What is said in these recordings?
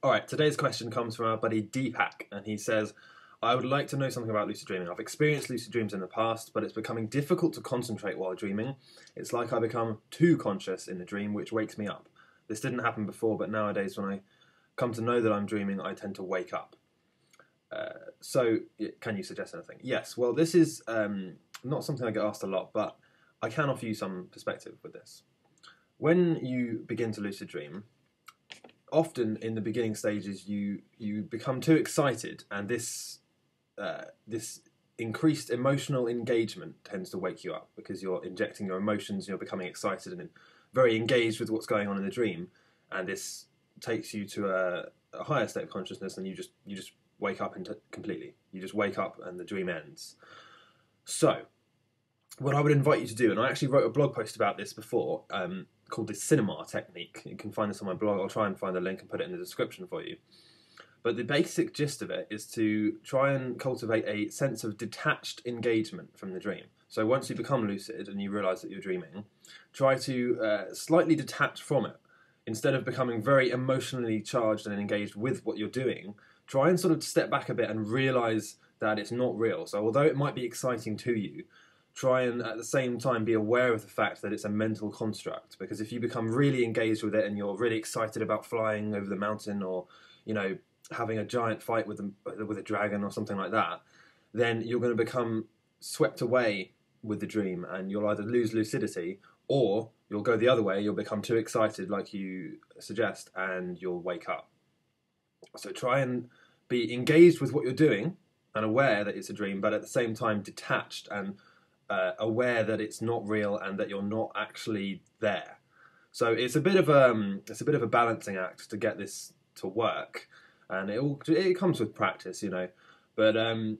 All right, today's question comes from our buddy Deepak, and he says, I would like to know something about lucid dreaming. I've experienced lucid dreams in the past, but it's becoming difficult to concentrate while dreaming. It's like I become too conscious in the dream, which wakes me up. This didn't happen before, but nowadays, when I come to know that I'm dreaming, I tend to wake up. Uh, so, can you suggest anything? Yes, well, this is um, not something I get asked a lot, but I can offer you some perspective with this. When you begin to lucid dream, often in the beginning stages, you you become too excited, and this uh, this increased emotional engagement tends to wake you up because you're injecting your emotions, you're becoming excited and very engaged with what's going on in the dream, and this takes you to a, a higher state of consciousness, and you just you just wake up into completely. You just wake up and the dream ends. So, what I would invite you to do, and I actually wrote a blog post about this before, um, called the cinema technique. You can find this on my blog. I'll try and find a link and put it in the description for you. But the basic gist of it is to try and cultivate a sense of detached engagement from the dream. So once you become lucid and you realize that you're dreaming, try to uh, slightly detach from it. Instead of becoming very emotionally charged and engaged with what you're doing, try and sort of step back a bit and realize that it's not real. So although it might be exciting to you, try and at the same time be aware of the fact that it's a mental construct. Because if you become really engaged with it and you're really excited about flying over the mountain or, you know, having a giant fight with a, with a dragon or something like that, then you're going to become swept away with the dream and you'll either lose lucidity or you'll go the other way, you'll become too excited, like you suggest, and you'll wake up. So try and be engaged with what you're doing and aware that it's a dream, but at the same time detached and uh, aware that it's not real and that you're not actually there. So it's a bit of a um, it's a bit of a balancing act to get this to work, and it all it comes with practice, you know. But um,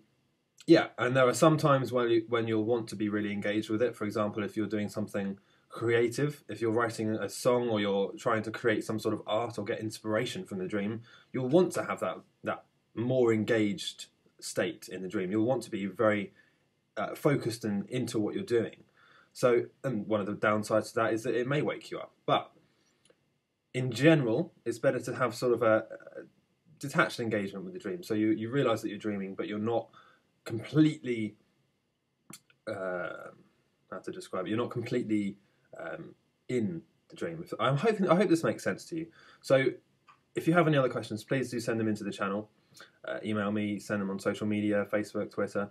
yeah, and there are some times when you, when you'll want to be really engaged with it. For example, if you're doing something creative, if you're writing a song or you're trying to create some sort of art or get inspiration from the dream, you'll want to have that that more engaged state in the dream. You'll want to be very uh, focused and into what you're doing. So, and one of the downsides to that is that it may wake you up. But in general, it's better to have sort of a, a detached engagement with the dream. So you, you realize that you're dreaming, but you're not completely, uh, how to describe it, you're not completely um, in the dream. I'm hoping, I hope this makes sense to you. So if you have any other questions, please do send them into the channel. Uh, email me, send them on social media, Facebook, Twitter,